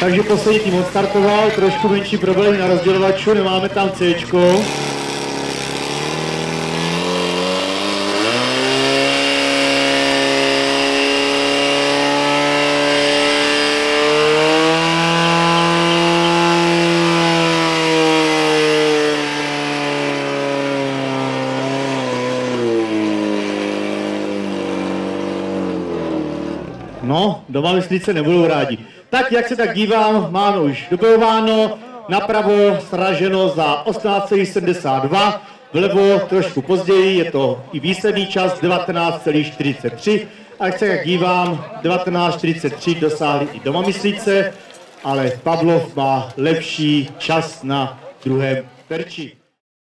Takže poslední tým odstartoval, trošku menší problém na rozdělovaču, nemáme tam C. No, doma myslíce nebudou rádi. Tak, jak se tak dívám, máme už dobojováno, napravo sraženo za 18,72, vlevo trošku později, je to i výsledný čas 19,43, a jak se tak dívám, 19,43 dosáhli i doma myslíce, ale Pavlov má lepší čas na druhém terči.